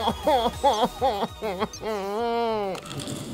ハハハハハ!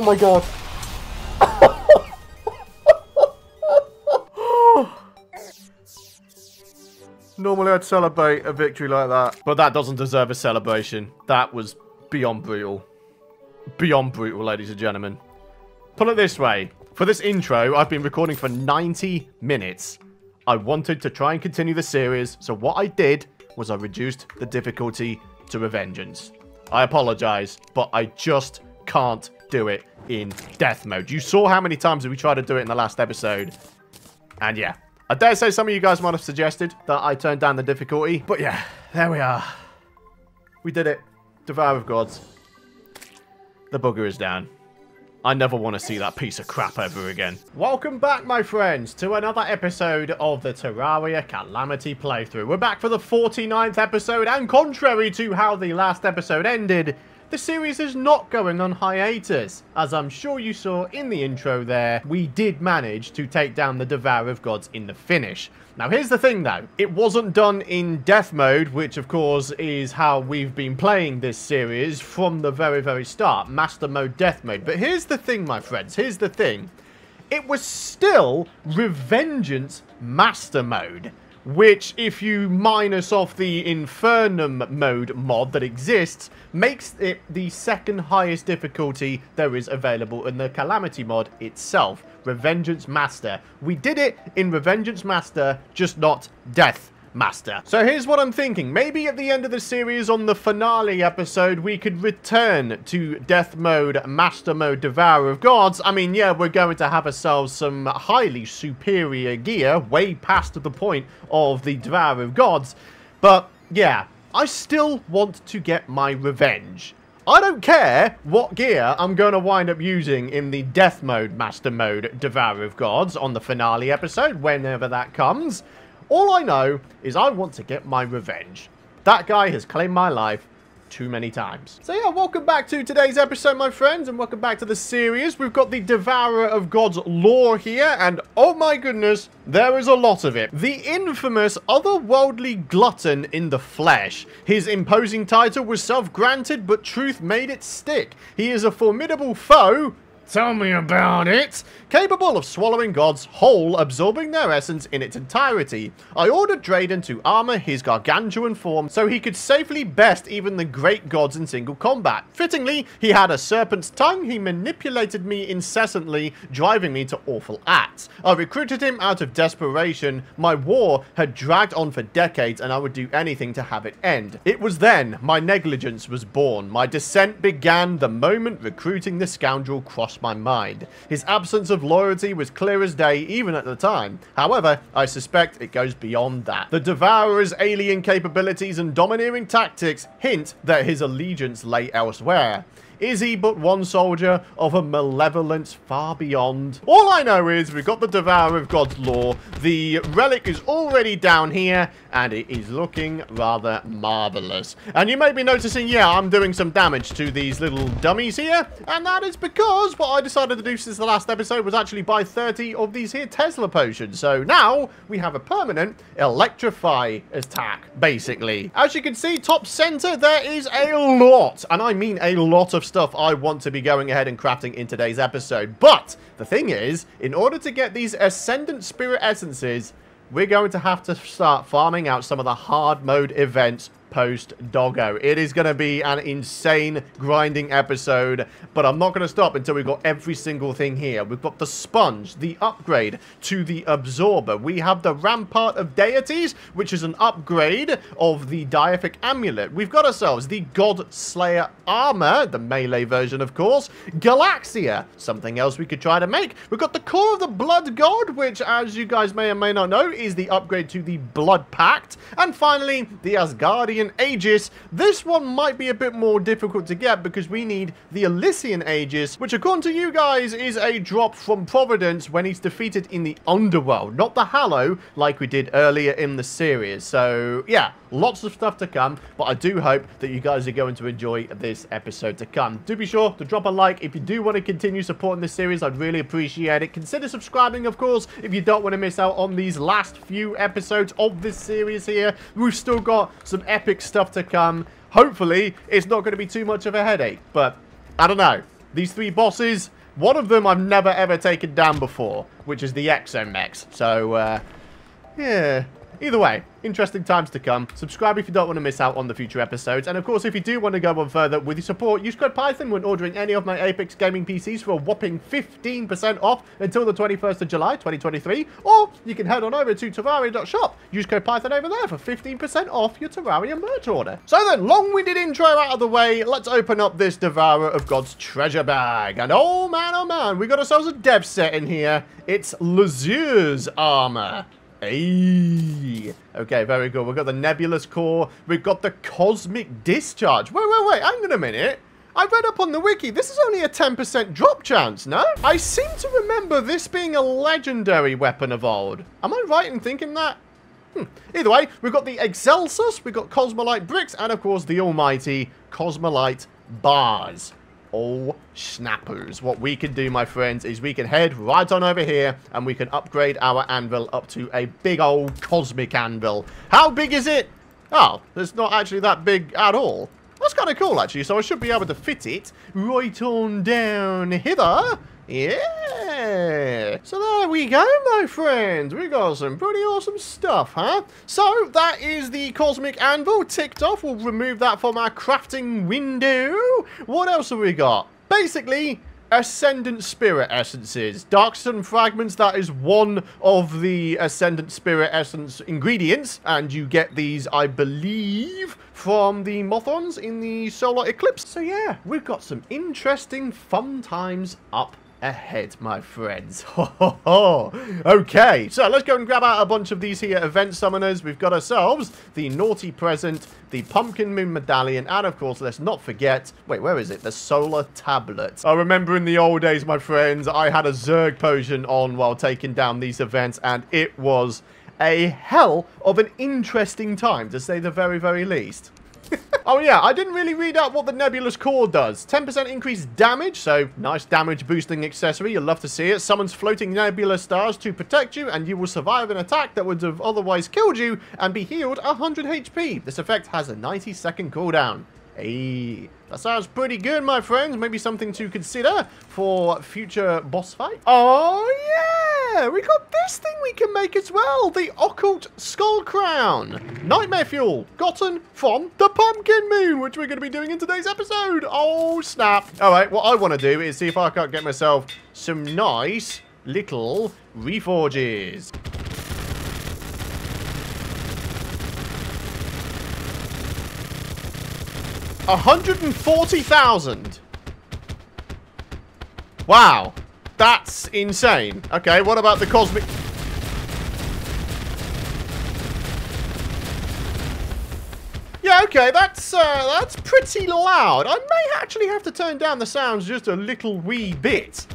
Oh my god. Normally I'd celebrate a victory like that, but that doesn't deserve a celebration. That was beyond brutal. Beyond brutal, ladies and gentlemen. Put it this way. For this intro, I've been recording for 90 minutes. I wanted to try and continue the series, so what I did was I reduced the difficulty to Revengeance. I apologize, but I just can't do it in death mode. You saw how many times we tried to do it in the last episode. And yeah, I dare say some of you guys might have suggested that I turn down the difficulty. But yeah, there we are. We did it. Devourer of Gods. The bugger is down. I never want to see that piece of crap ever again. Welcome back, my friends, to another episode of the Terraria Calamity playthrough. We're back for the 49th episode, and contrary to how the last episode ended, the series is not going on hiatus. As I'm sure you saw in the intro there, we did manage to take down the Devourer of Gods in the finish. Now here's the thing though, it wasn't done in death mode, which of course is how we've been playing this series from the very, very start, master mode, death mode. But here's the thing, my friends, here's the thing. It was still Revengeance master mode which, if you minus off the Infernum mode mod that exists, makes it the second highest difficulty there is available in the Calamity mod itself, Revengeance Master. We did it in Revengeance Master, just not Death Master. So here's what I'm thinking. Maybe at the end of the series on the finale episode, we could return to Death Mode, Master Mode, Devourer of Gods. I mean, yeah, we're going to have ourselves some highly superior gear, way past the point of the Devourer of Gods. But, yeah, I still want to get my revenge. I don't care what gear I'm going to wind up using in the Death Mode, Master Mode, Devourer of Gods on the finale episode, whenever that comes. All I know is I want to get my revenge. That guy has claimed my life too many times. So yeah, welcome back to today's episode, my friends, and welcome back to the series. We've got the Devourer of God's lore here, and oh my goodness, there is a lot of it. The infamous otherworldly glutton in the flesh. His imposing title was self-granted, but truth made it stick. He is a formidable foe, Tell me about it! Capable of swallowing gods whole, absorbing their essence in its entirety. I ordered Draedon to armor his gargantuan form so he could safely best even the great gods in single combat. Fittingly, he had a serpent's tongue, he manipulated me incessantly, driving me to awful acts. I recruited him out of desperation. My war had dragged on for decades and I would do anything to have it end. It was then my negligence was born. My descent began the moment recruiting the scoundrel my mind. His absence of loyalty was clear as day even at the time. However, I suspect it goes beyond that. The Devourer's alien capabilities and domineering tactics hint that his allegiance lay elsewhere. Is he but one soldier of a malevolence far beyond? All I know is we've got the Devourer of God's Law. The relic is already down here, and it is looking rather marvelous. And you may be noticing, yeah, I'm doing some damage to these little dummies here, and that is because what I decided to do since the last episode was actually buy 30 of these here Tesla potions. So now we have a permanent electrify attack, basically. As you can see, top center, there is a lot, and I mean a lot of stuff I want to be going ahead and crafting in today's episode. But the thing is, in order to get these Ascendant Spirit Essences, we're going to have to start farming out some of the hard mode events post Doggo. It is going to be an insane grinding episode, but I'm not going to stop until we've got every single thing here. We've got the Sponge, the upgrade to the Absorber. We have the Rampart of Deities, which is an upgrade of the Deific Amulet. We've got ourselves the God Slayer Armor, the melee version, of course. Galaxia, something else we could try to make. We've got the Core of the Blood God, which, as you guys may or may not know, is the upgrade to the Blood Pact. And finally, the Asgardian Aegis. This one might be a bit more difficult to get because we need the Elysian Aegis, which according to you guys is a drop from Providence when he's defeated in the Underworld, not the Hallow like we did earlier in the series. So yeah, lots of stuff to come, but I do hope that you guys are going to enjoy this episode to come. Do be sure to drop a like if you do want to continue supporting this series. I'd really appreciate it. Consider subscribing, of course, if you don't want to miss out on these last few episodes of this series here. We've still got some epic stuff to come. Hopefully, it's not going to be too much of a headache. But, I don't know. These three bosses, one of them I've never ever taken down before, which is the Exomechs. So, uh, yeah. Either way, interesting times to come. Subscribe if you don't want to miss out on the future episodes. And of course, if you do want to go on further with your support, use code Python when ordering any of my Apex Gaming PCs for a whopping 15% off until the 21st of July 2023. Or you can head on over to Terraria.shop. Use code Python over there for 15% off your Terraria merch order. So then, long-winded intro out of the way, let's open up this Devourer of God's treasure bag. And oh man, oh man, we got ourselves a dev set in here. It's L'Azure's armor. Hey. Okay, very good. We've got the Nebulous Core. We've got the Cosmic Discharge. Wait, wait, wait. Hang on a minute. I read up on the wiki, this is only a 10% drop chance, no? I seem to remember this being a legendary weapon of old. Am I right in thinking that? Hmm. Either way, we've got the Excelsus, we've got Cosmolite Bricks, and of course the almighty Cosmolite Bars. Oh, snappers. What we can do, my friends, is we can head right on over here and we can upgrade our anvil up to a big old cosmic anvil. How big is it? Oh, it's not actually that big at all. That's kind of cool, actually, so I should be able to fit it right on down hither. Yeah! So there we go, my friends. We got some pretty awesome stuff, huh? So, that is the Cosmic Anvil ticked off. We'll remove that from our crafting window. What else have we got? Basically, Ascendant Spirit Essences. Dark Sun Fragments, that is one of the Ascendant Spirit Essence ingredients. And you get these, I believe, from the Mothrons in the Solar Eclipse. So yeah, we've got some interesting fun times up ahead, my friends. okay, so let's go and grab out a bunch of these here event summoners. We've got ourselves the Naughty Present, the Pumpkin Moon Medallion, and of course, let's not forget... Wait, where is it? The Solar Tablet. I remember in the old days, my friends, I had a Zerg potion on while taking down these events, and it was a hell of an interesting time, to say the very, very least. Oh yeah, I didn't really read out what the Nebulous Core does. 10% increased damage, so nice damage boosting accessory. You'll love to see it. Summons floating nebula stars to protect you, and you will survive an attack that would have otherwise killed you and be healed 100 HP. This effect has a 90 second cooldown. Hey, that sounds pretty good, my friends. Maybe something to consider for future boss fight. Oh, yeah! We got this thing we can make as well. The Occult Skull Crown. Nightmare Fuel, gotten from the Pumpkin Moon, which we're going to be doing in today's episode. Oh, snap. All right, what I want to do is see if I can't get myself some nice little reforges. 140,000. Wow. That's insane. Okay, what about the cosmic... Yeah, okay, that's, uh, that's pretty loud. I may actually have to turn down the sounds just a little wee bit.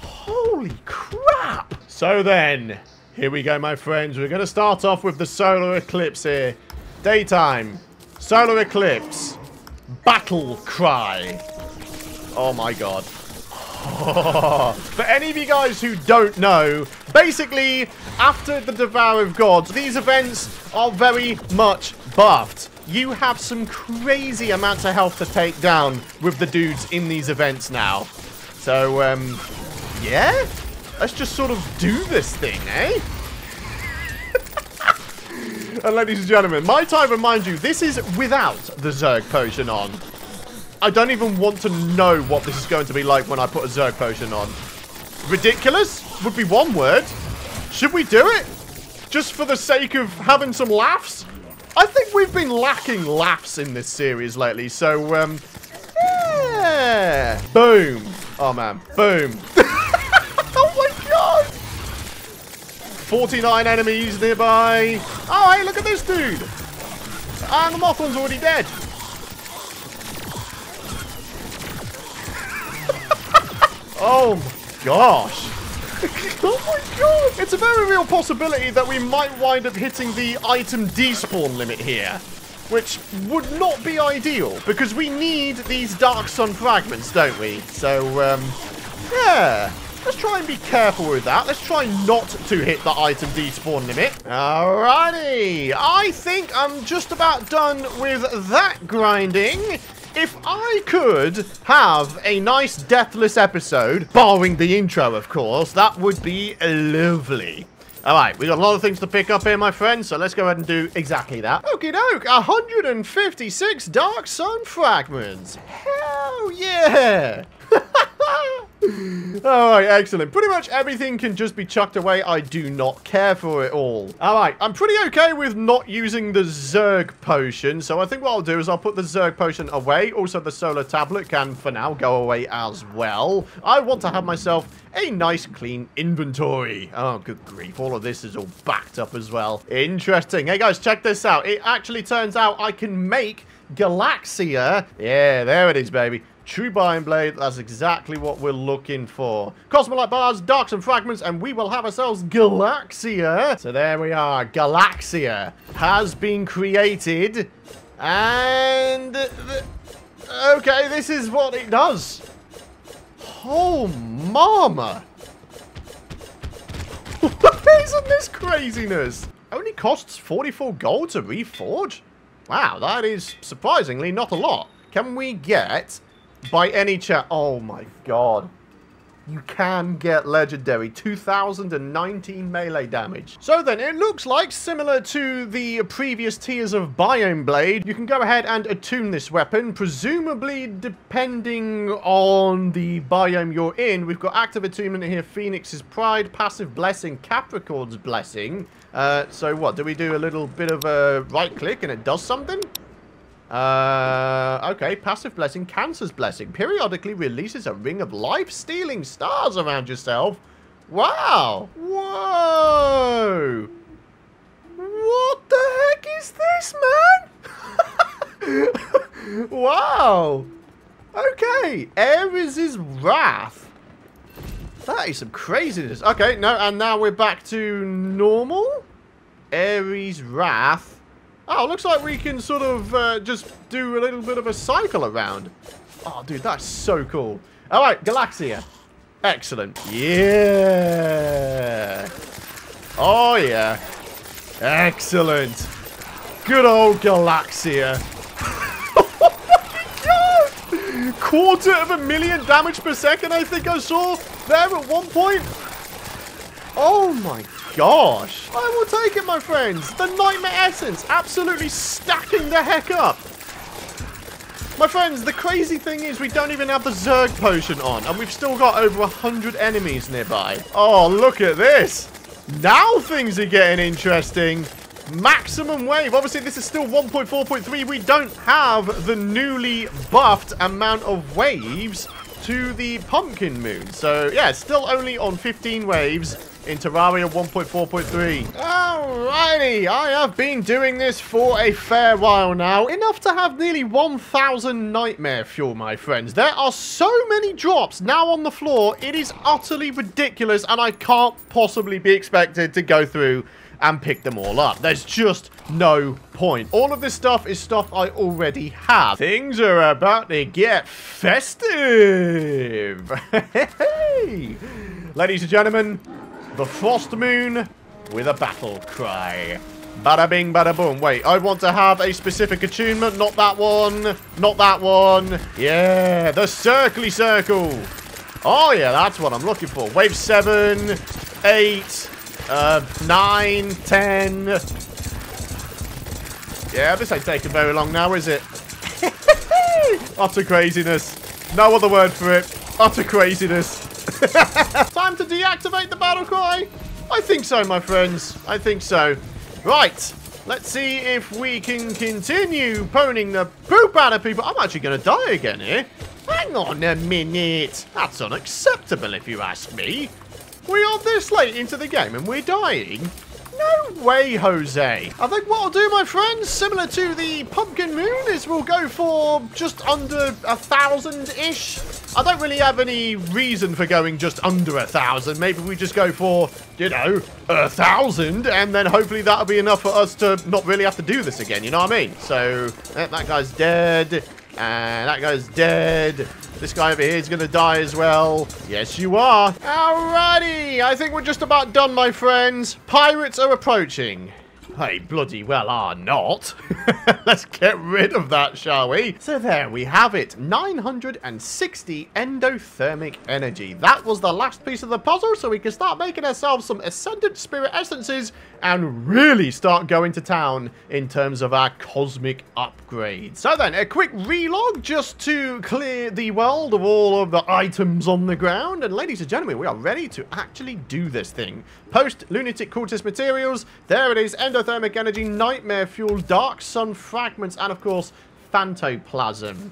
Holy crap. So then, here we go, my friends. We're going to start off with the solar eclipse here. Daytime. Solar Eclipse. Battle Cry. Oh my god. For any of you guys who don't know, basically, after the Devourer of Gods, these events are very much buffed. You have some crazy amounts of health to take down with the dudes in these events now. So, um, yeah? Let's just sort of do this thing, eh? And ladies and gentlemen, my time remind you, this is without the Zerg potion on. I don't even want to know what this is going to be like when I put a Zerg potion on. Ridiculous would be one word. Should we do it? Just for the sake of having some laughs? I think we've been lacking laughs in this series lately, so, um, yeah. Boom. Oh, man. Boom. 49 enemies nearby. Oh, hey, look at this dude. And the Mothman's already dead. oh, gosh. oh, my God. It's a very real possibility that we might wind up hitting the item despawn limit here. Which would not be ideal, because we need these Dark Sun fragments, don't we? So, um, yeah. Let's try and be careful with that. Let's try not to hit the item despawn limit. Alrighty. I think I'm just about done with that grinding. If I could have a nice deathless episode, barring the intro, of course, that would be lovely. Alright, we got a lot of things to pick up here, my friends, so let's go ahead and do exactly that. Okie doke, 156 Dark Sun Fragments. Hell yeah! Alright, excellent. Pretty much everything can just be chucked away. I do not care for it all. Alright, I'm pretty okay with not using the Zerg potion. So I think what I'll do is I'll put the Zerg potion away. Also, the solar tablet can, for now, go away as well. I want to have myself a nice clean inventory. Oh, good grief. All of this is all backed up as well. Interesting. Hey, guys, check this out. It actually turns out I can make Galaxia. Yeah, there it is, baby. True Biome Blade, that's exactly what we're looking for. Cosmolite bars, dark sun fragments, and we will have ourselves Galaxia. So there we are. Galaxia has been created. And... Okay, this is what it does. Oh, mama. Isn't this craziness? Only costs 44 gold to reforge? Wow, that is surprisingly not a lot. Can we get by any chance... Oh my god. You can get legendary 2019 melee damage. So then, it looks like, similar to the previous tiers of Biome Blade, you can go ahead and attune this weapon, presumably depending on the biome you're in. We've got active attunement here, Phoenix's Pride, Passive Blessing, Capricorn's Blessing. Uh, so what, do we do a little bit of a right click and it does something? Uh, okay, passive blessing, Cancer's blessing. Periodically releases a ring of life-stealing stars around yourself. Wow. Whoa. What the heck is this, man? wow. Okay, Aries' Wrath. That is some craziness. Okay, no, and now we're back to normal. Aries' Wrath. Oh, looks like we can sort of uh, just do a little bit of a cycle around. Oh, dude, that's so cool. All right, Galaxia. Excellent. Yeah. Oh, yeah. Excellent. Good old Galaxia. Quarter of a million damage per second, I think I saw there at one point. Oh, my gosh. I will take it, my friends. The Nightmare Essence absolutely stacking the heck up. My friends, the crazy thing is we don't even have the Zerg potion on, and we've still got over 100 enemies nearby. Oh, look at this. Now things are getting interesting. Maximum wave. Obviously, this is still 1.4.3. We don't have the newly buffed amount of waves to the Pumpkin Moon. So, yeah, still only on 15 waves in Terraria 1.4.3. Alrighty, I have been doing this for a fair while now. Enough to have nearly 1,000 Nightmare Fuel, my friends. There are so many drops now on the floor. It is utterly ridiculous, and I can't possibly be expected to go through and pick them all up. There's just no point. All of this stuff is stuff I already have. Things are about to get festive. Ladies and gentlemen, the Frost Moon with a battle cry. Bada bing, bada boom. Wait, I want to have a specific attunement. Not that one. Not that one. Yeah, the circly circle. Oh, yeah, that's what I'm looking for. Wave 7, 8, uh, 9, 10. Yeah, this ain't taking very long now, is it? Utter craziness. No other word for it. Utter craziness. Time to deactivate the battle cry? I think so, my friends. I think so. Right. Let's see if we can continue poning the poop out of people. I'm actually going to die again here. Hang on a minute. That's unacceptable if you ask me. We are this late into the game and we're dying. No way, Jose. I think what I'll do, my friends, similar to the Pumpkin Moon, is we'll go for just under a thousand-ish. I don't really have any reason for going just under a thousand. Maybe we just go for, you know, a thousand, and then hopefully that'll be enough for us to not really have to do this again, you know what I mean? So, that, guy's dead, and that guy's dead. This guy over here is going to die as well. Yes, you are. Alrighty. I think we're just about done, my friends. Pirates are approaching. They bloody well are not. Let's get rid of that, shall we? So there we have it. 960 endothermic energy. That was the last piece of the puzzle, so we can start making ourselves some Ascendant Spirit Essences and really start going to town in terms of our cosmic upgrades. So then, a quick relog just to clear the world of all of the items on the ground. And ladies and gentlemen, we are ready to actually do this thing. Post Lunatic Cultist Materials. There it is. Endothermic Thermic energy, Nightmare Fuel, Dark Sun Fragments, and of course, Phantoplasm.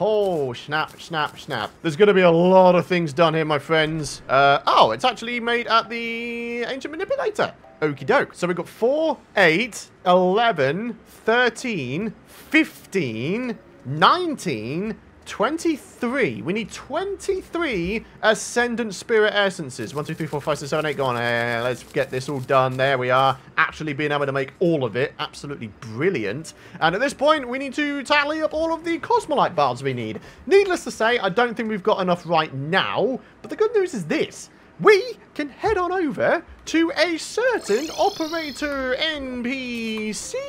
Oh, snap, snap, snap. There's going to be a lot of things done here, my friends. Uh, oh, it's actually made at the Ancient Manipulator. Okie doke. So we've got 4, 8, 11, 13, 15, 19, 23. We need 23 Ascendant Spirit Essences. 1, 2, 3, 4, 5, 6, 7, 8. Go on. Uh, let's get this all done. There we are. Actually being able to make all of it. Absolutely brilliant. And at this point, we need to tally up all of the Cosmolite bars we need. Needless to say, I don't think we've got enough right now. But the good news is this we can head on over to a certain operator NPC.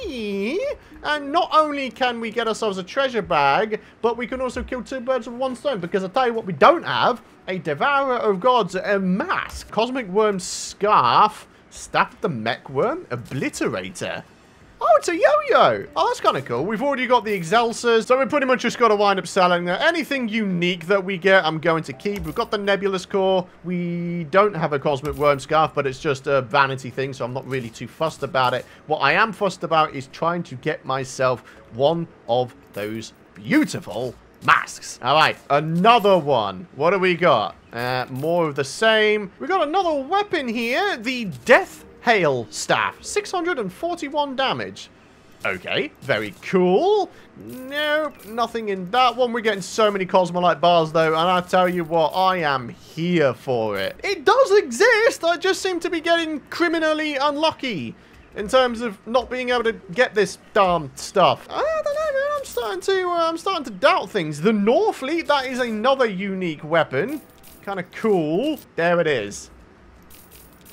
And not only can we get ourselves a treasure bag, but we can also kill two birds with one stone. Because I'll tell you what we don't have. A Devourer of Gods, a mask, Cosmic Worm Scarf, Staff of the Mech Worm, Obliterator. Oh, it's a yo-yo. Oh, that's kind of cool. We've already got the Excelsus, so we pretty much just got to wind up selling anything unique that we get. I'm going to keep. We've got the Nebulous Core. We don't have a Cosmic Worm Scarf, but it's just a vanity thing, so I'm not really too fussed about it. What I am fussed about is trying to get myself one of those beautiful masks. All right, another one. What do we got? Uh, more of the same. We got another weapon here, the Death Hail Staff. 641 damage. Okay, very cool. Nope, nothing in that one. We're getting so many Cosmolite bars, though, and I tell you what, I am here for it. It does exist, I just seem to be getting criminally unlucky in terms of not being able to get this damn stuff. I don't know, man. I'm starting to, uh, I'm starting to doubt things. The Norfleet, that is another unique weapon. Kind of cool. There it is.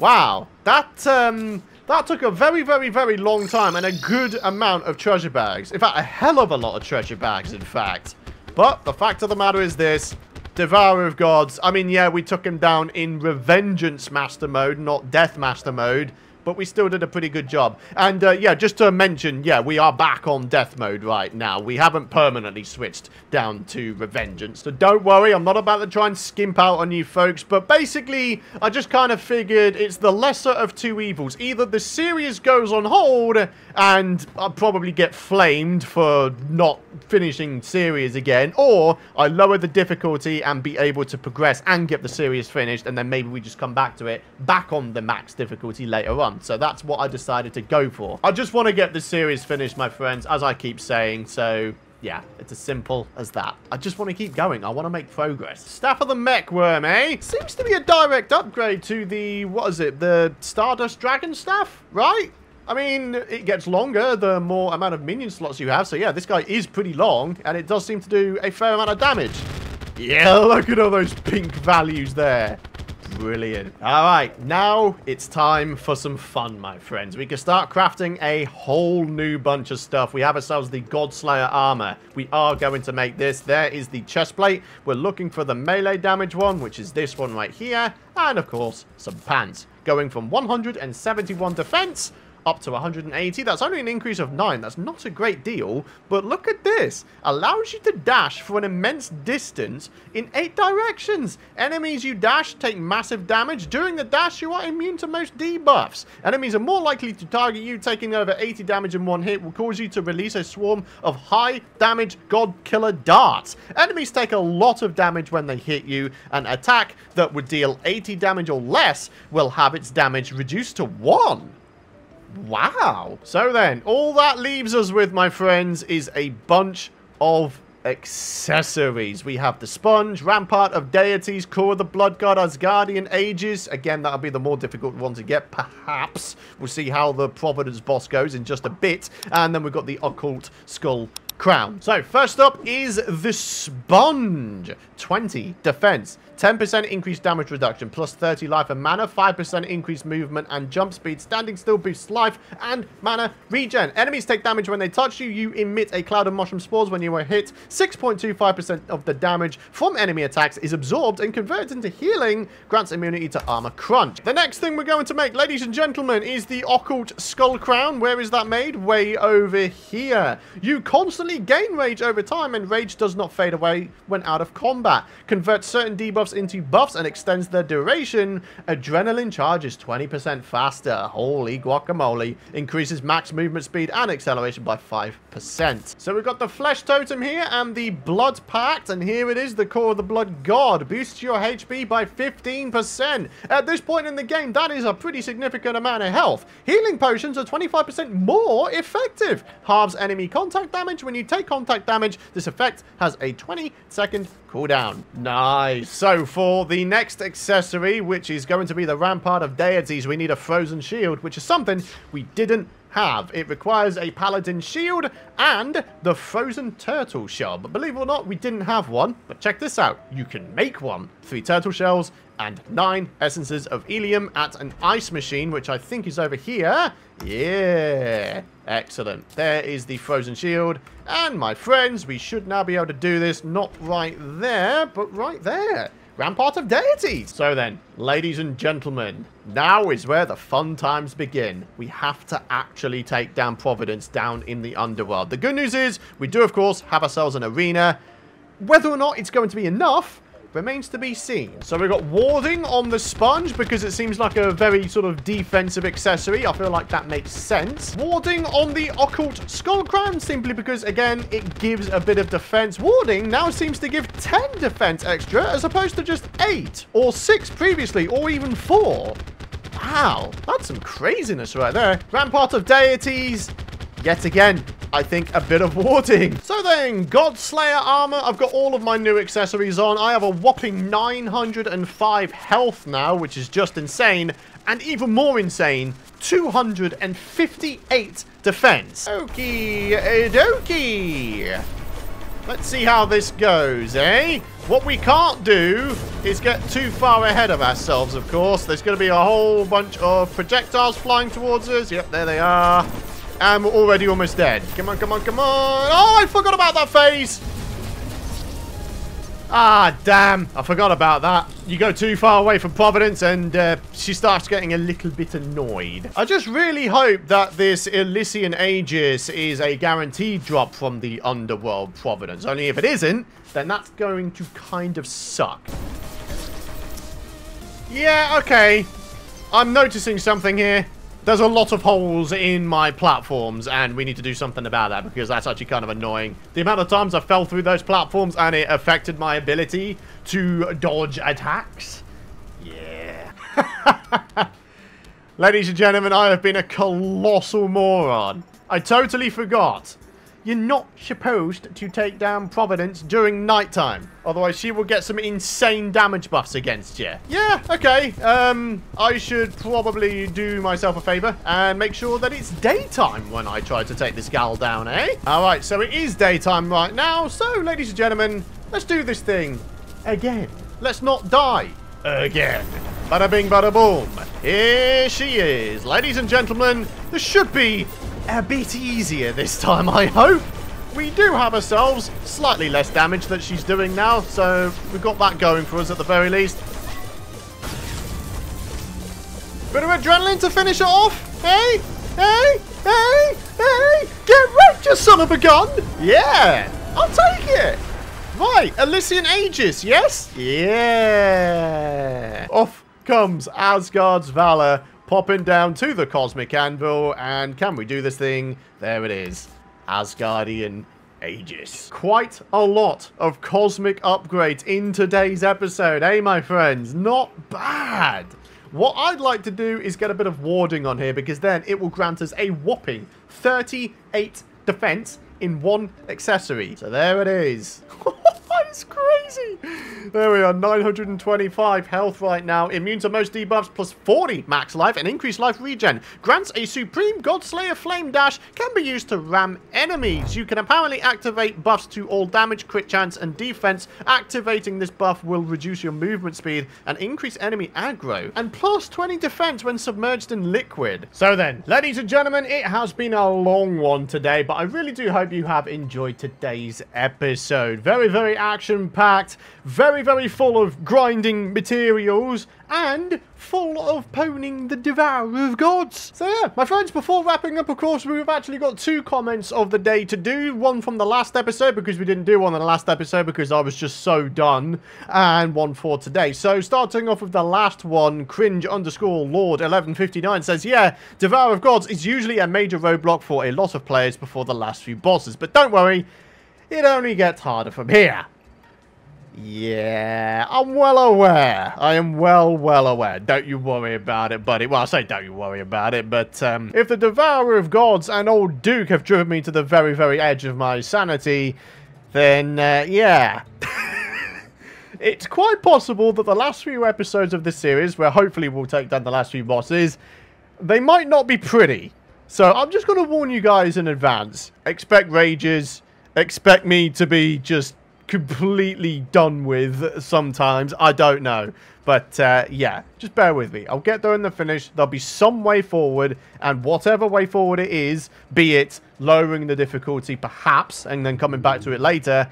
Wow, that um, that took a very, very, very long time and a good amount of treasure bags. In fact, a hell of a lot of treasure bags, in fact. But the fact of the matter is this. Devourer of Gods. I mean, yeah, we took him down in Revengeance Master Mode, not Death Master Mode but we still did a pretty good job. And uh, yeah, just to mention, yeah, we are back on death mode right now. We haven't permanently switched down to Revengeance. So don't worry, I'm not about to try and skimp out on you folks. But basically, I just kind of figured it's the lesser of two evils. Either the series goes on hold and I'll probably get flamed for not finishing series again, or I lower the difficulty and be able to progress and get the series finished, and then maybe we just come back to it back on the max difficulty later on. So that's what I decided to go for. I just want to get the series finished, my friends, as I keep saying. So yeah, it's as simple as that. I just want to keep going. I want to make progress. Staff of the Mech Worm, eh? Seems to be a direct upgrade to the, what is it, the Stardust Dragon Staff, right? I mean, it gets longer the more amount of minion slots you have. So yeah, this guy is pretty long, and it does seem to do a fair amount of damage. Yeah, look at all those pink values there. Brilliant. All right, now it's time for some fun, my friends. We can start crafting a whole new bunch of stuff. We have ourselves the Godslayer armor. We are going to make this. There is the chest plate. We're looking for the melee damage one, which is this one right here. And, of course, some pants. Going from 171 defense up to 180. That's only an increase of 9. That's not a great deal. But look at this. Allows you to dash for an immense distance in 8 directions. Enemies you dash take massive damage. During the dash, you are immune to most debuffs. Enemies are more likely to target you. Taking over 80 damage in one hit will cause you to release a swarm of high damage God Killer darts. Enemies take a lot of damage when they hit you. An attack that would deal 80 damage or less will have its damage reduced to 1. Wow. So then, all that leaves us with, my friends, is a bunch of accessories. We have the Sponge, Rampart of Deities, Core of the Blood God, Asgardian Aegis. Again, that'll be the more difficult one to get, perhaps. We'll see how the Providence boss goes in just a bit. And then we've got the Occult Skull Crown. So, first up is the Sponge. 20 defense, 10% increased damage reduction, plus 30 life and mana, 5% increased movement and jump speed, standing still boosts life and mana regen. Enemies take damage when they touch you. You emit a cloud of mushroom spores when you are hit. 6.25% of the damage from enemy attacks is absorbed and converted into healing, grants immunity to armor crunch. The next thing we're going to make, ladies and gentlemen, is the occult skull crown. Where is that made? Way over here. You constantly gain rage over time, and rage does not fade away when out of combat. Convert certain debuffs into buffs and extends their duration. Adrenaline charges 20% faster. Holy guacamole. Increases max movement speed and acceleration by 5%. So we've got the Flesh Totem here and the Blood Pact, and here it is, the Core of the Blood God. Boosts your HP by 15%. At this point in the game, that is a pretty significant amount of health. Healing potions are 25% more effective. Halves enemy contact damage. When you take contact damage, this effect has a 20 second cooldown. Nice. So for the next accessory, which is going to be the Rampart of Deities, we need a Frozen Shield, which is something we didn't have. It requires a Paladin Shield and the Frozen Turtle Shell. But believe it or not, we didn't have one. But check this out. You can make one. Three turtle shells and nine essences of Elysium at an ice machine, which I think is over here. Yeah. Excellent. There is the Frozen Shield. And my friends, we should now be able to do this not right there, but right there. Rampart of Deities. So then, ladies and gentlemen, now is where the fun times begin. We have to actually take down Providence down in the underworld. The good news is, we do of course have ourselves an arena. Whether or not it's going to be enough remains to be seen. So we've got warding on the sponge because it seems like a very sort of defensive accessory. I feel like that makes sense. Warding on the occult skull crown simply because, again, it gives a bit of defense. Warding now seems to give 10 defense extra as opposed to just 8 or 6 previously or even 4. Wow, that's some craziness right there. Rampart of Deities, yet again, I think, a bit of warding. So then, Godslayer armor. I've got all of my new accessories on. I have a whopping 905 health now, which is just insane. And even more insane, 258 defense. Okie dokie. Let's see how this goes, eh? What we can't do is get too far ahead of ourselves, of course. There's going to be a whole bunch of projectiles flying towards us. Yep, there they are. We're already almost dead. Come on, come on, come on. Oh, I forgot about that phase. Ah, damn. I forgot about that. You go too far away from Providence and uh, she starts getting a little bit annoyed. I just really hope that this Elysian Aegis is a guaranteed drop from the Underworld Providence. Only if it isn't, then that's going to kind of suck. Yeah, okay. I'm noticing something here. There's a lot of holes in my platforms, and we need to do something about that because that's actually kind of annoying. The amount of times I fell through those platforms and it affected my ability to dodge attacks. Yeah. Ladies and gentlemen, I have been a colossal moron. I totally forgot you're not supposed to take down Providence during nighttime. Otherwise, she will get some insane damage buffs against you. Yeah, okay. Um, I should probably do myself a favor and make sure that it's daytime when I try to take this gal down, eh? All right, so it is daytime right now. So, ladies and gentlemen, let's do this thing again. Let's not die again. Bada bing, bada boom. Here she is. Ladies and gentlemen, this should be a bit easier this time, I hope. We do have ourselves slightly less damage that she's doing now, so we've got that going for us at the very least. Bit of adrenaline to finish it off. Hey, hey, hey, hey, get wrecked, you son of a gun. Yeah, I'll take it. Right, Elysian Aegis, yes? Yeah. Off comes Asgard's Valor popping down to the Cosmic Anvil, and can we do this thing? There it is. Asgardian Aegis. Quite a lot of cosmic upgrades in today's episode, eh, my friends? Not bad. What I'd like to do is get a bit of warding on here, because then it will grant us a whopping 38 defense in one accessory. So there it is. That's crazy. There we are, 925 health right now. Immune to most debuffs, plus 40 max life and increased life regen. Grants a Supreme Godslayer Flame Dash, can be used to ram enemies. You can apparently activate buffs to all damage, crit chance, and defense. Activating this buff will reduce your movement speed and increase enemy aggro. And plus 20 defense when submerged in liquid. So then, ladies and gentlemen, it has been a long one today, but I really do hope you have enjoyed today's episode. Very, very active action-packed very, very full of grinding materials, and full of poning the Devourer of Gods. So yeah, my friends, before wrapping up, of course, we've actually got two comments of the day to do. One from the last episode, because we didn't do one in the last episode because I was just so done, and one for today. So starting off with the last one, cringe underscore lord 1159 says, yeah, Devourer of Gods is usually a major roadblock for a lot of players before the last few bosses, but don't worry, it only gets harder from here. Yeah, I'm well aware. I am well, well aware. Don't you worry about it, buddy. Well, I say don't you worry about it, but um, if the Devourer of Gods and Old Duke have driven me to the very, very edge of my sanity, then, uh, yeah. it's quite possible that the last few episodes of this series, where hopefully we'll take down the last few bosses, they might not be pretty. So I'm just going to warn you guys in advance. Expect rages. Expect me to be just completely done with sometimes. I don't know. But, uh, yeah, just bear with me. I'll get there in the finish. There'll be some way forward, and whatever way forward it is, be it lowering the difficulty perhaps, and then coming back to it later,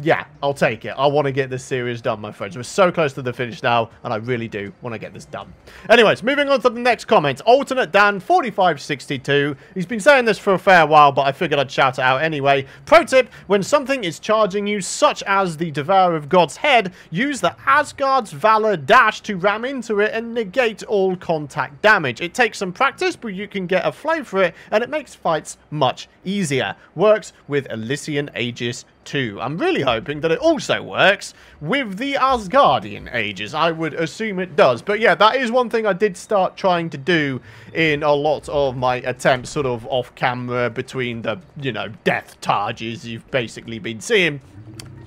yeah, I'll take it. I want to get this series done, my friends. We're so close to the finish now, and I really do want to get this done. Anyways, moving on to the next comment. Alternate Dan 4562. He's been saying this for a fair while, but I figured I'd shout it out anyway. Pro tip, when something is charging you, such as the Devourer of God's head, use the Asgard's Valor dash to ram into it and negate all contact damage. It takes some practice, but you can get a flame for it, and it makes fights much easier. Works with Elysian Aegis 2. I'm really hoping that it also works with the Asgardian Aegis. I would assume it does. But yeah, that is one thing I did start trying to do in a lot of my attempts sort of off camera between the, you know, death targes you've basically been seeing.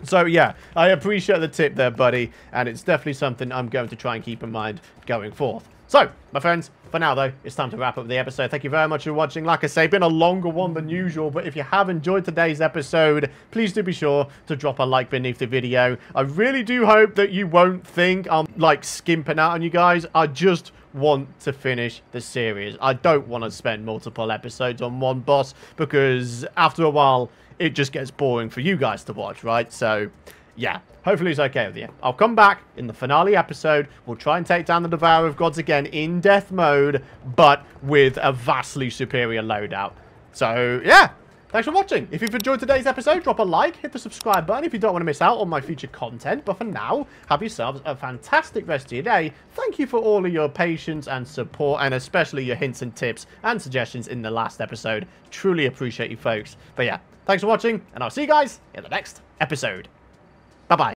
So yeah, I appreciate the tip there, buddy, and it's definitely something I'm going to try and keep in mind going forth. So, my friends, for now, though, it's time to wrap up the episode. Thank you very much for watching. Like I say, been a longer one than usual, but if you have enjoyed today's episode, please do be sure to drop a like beneath the video. I really do hope that you won't think I'm, like, skimping out on you guys. I just want to finish the series. I don't want to spend multiple episodes on one boss, because after a while, it just gets boring for you guys to watch, right? So, yeah, hopefully it's okay with you. I'll come back in the finale episode. We'll try and take down the Devourer of Gods again in death mode, but with a vastly superior loadout. So, yeah. Thanks for watching. If you've enjoyed today's episode, drop a like, hit the subscribe button if you don't want to miss out on my future content. But for now, have yourselves a fantastic rest of your day. Thank you for all of your patience and support, and especially your hints and tips and suggestions in the last episode. Truly appreciate you folks. But yeah, thanks for watching, and I'll see you guys in the next episode. Bye-bye.